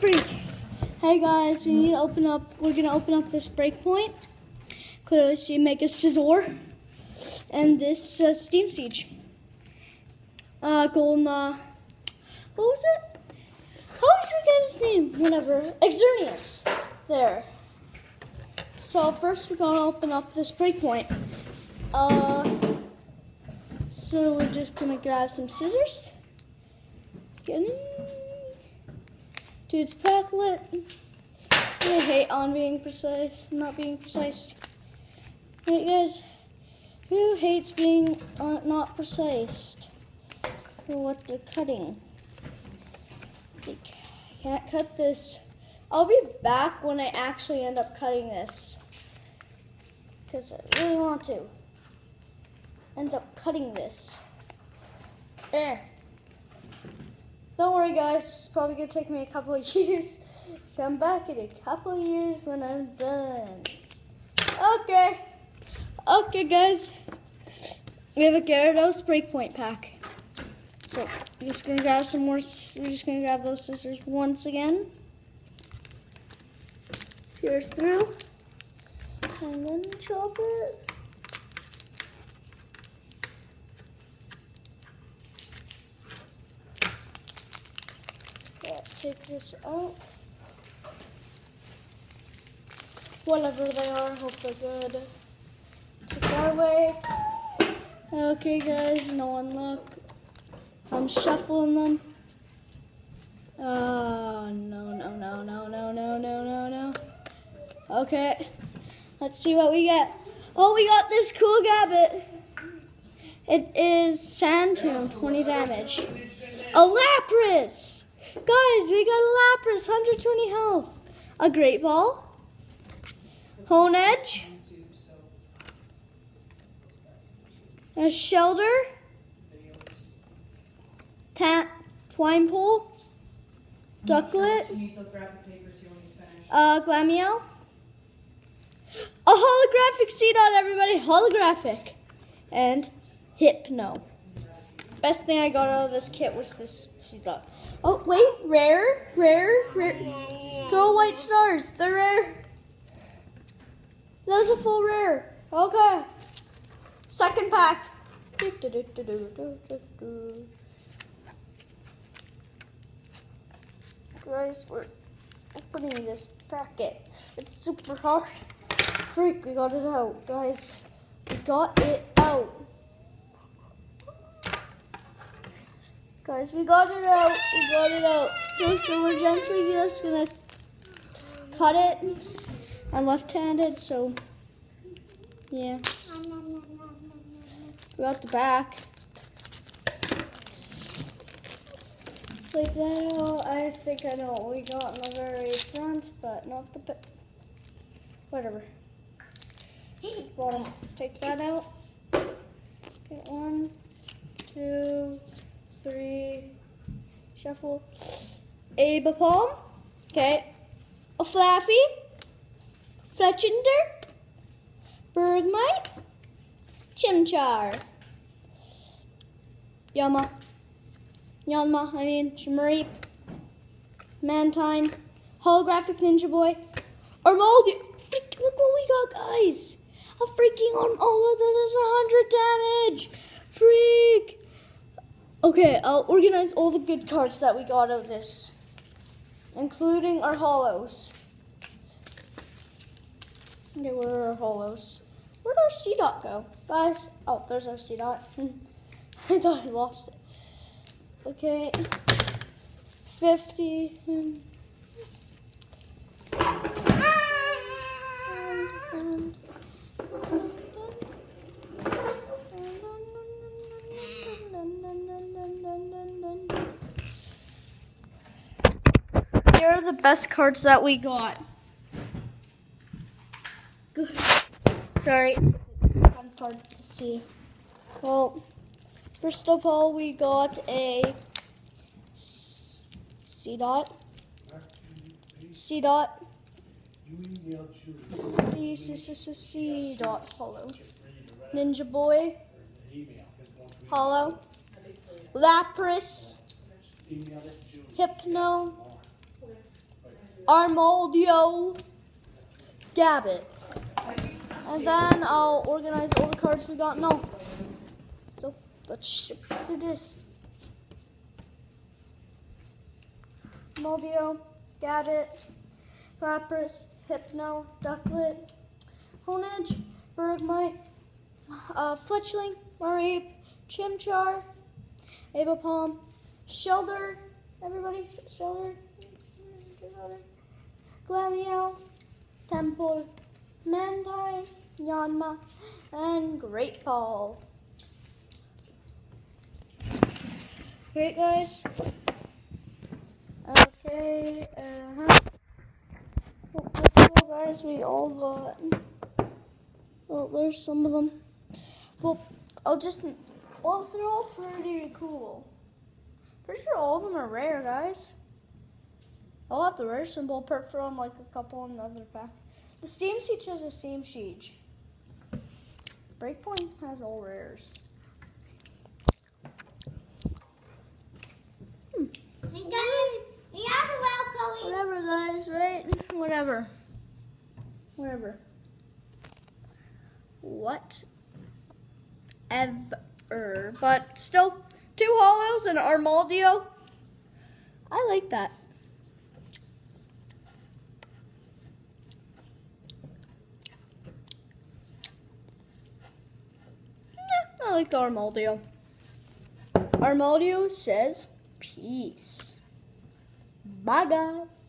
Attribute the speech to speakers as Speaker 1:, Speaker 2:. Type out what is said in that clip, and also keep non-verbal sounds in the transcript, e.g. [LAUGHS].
Speaker 1: freak. Hey guys, we need to open up, we're gonna open up this breakpoint. Clearly see make a scissor. And this uh, Steam Siege. Uh, golden, uh, what was it? How should I get his name? Whatever. Exernius. There. So first we're gonna open up this breakpoint. Uh, so we're just gonna grab some scissors. Get in. Dude's packlet. I hate on being precise, not being precise. Hey guys, who hates being uh, not precise? What they're cutting. You can't cut this. I'll be back when I actually end up cutting this. Because I really want to end up cutting this. There. Don't worry guys, it's probably gonna take me a couple of [LAUGHS] years. Come back in a couple of years when I'm done. Okay. Okay guys. We have a Gyarados breakpoint pack. So I'm just gonna grab some more, we're just gonna grab those scissors once again. Pierce through. And then chop it. Take this out. Whatever they are, hope they're good. Take that away. Okay guys, no one look. I'm shuffling them. Oh, no, no, no, no, no, no, no, no, no. Okay, let's see what we get. Oh, we got this cool Gabbit. It is Sand Tomb, 20 damage. A Lapras! Guys, we got a Lapras, 120 health. A Great Ball. Honedge. A Shelter. Ta- Twine Pole. Ducklett. Uh, Glameow. A holographic C dot, everybody. Holographic. And Hypno. Best thing I got out of this kit was this C dot. Oh, wait. Rare. Rare. Rare. Girl White Stars. They're rare. Those are full rare. Okay. Second pack. Guys, we're opening this packet. It's super hard. Freak, we got it out, guys. We got it out. Guys, we got it out. We got it out. So, so we're gently just gonna cut it. I'm left-handed, so yeah. We got the back. Just like that. I think I know what we got in the very front, but not the back. Whatever. Bottom. Take that out. Okay, one, two, three. Shuffle. A Palm. Okay. A Flaaffy. Fletchinder. Bergmite. Chimchar. Yama. Yanma, I mean, Shimmereep. Mantine. Holographic Ninja Boy. Armaldi. Freak, look what we got, guys. A freaking on all of this is 100 damage. Freak. Okay, I'll organize all the good cards that we got out of this, including our hollows. Okay, where are our hollows? Where'd our C dot go? Guys, oh, there's our C dot. [LAUGHS] I thought I lost it. Okay, 50. Hmm. Here are the best cards that we got. Good. Sorry, hard to see. Well, first of all, we got a C dot, C dot, C C C C C dot. Hollow, Ninja Boy, hollow, Lapras, Hypno, Armaldio, Gabbit. And then I'll organize all the cards we got. No. So let's do this. Moldio, Gabbit, Lapras, Hypno, Ducklett, Honedge, Bergmite, uh, Fletchling, Mareep, Chimchar, Avapalm, Shellder, everybody, Sh- Shellder, Temple, Mantai, Yanma, and Great Ball. Great guys. Okay, uh-huh. Well, guys we all got. Well, there's some of them. Well, I'll just, well, they're all pretty cool. Pretty sure all of them are rare, guys. I'll have the rare symbol perk from um, like a couple in the other pack. The Steam Siege has a Steam Siege. Breakpoint has all rares. Hmm.
Speaker 2: Hey guys, we have a well.
Speaker 1: Whatever, guys, right? Whatever. Whatever. What? Ever. But still, two hollows and Armaldio. I like that. Like the Armaldio. Armaldio says peace. Bye, guys.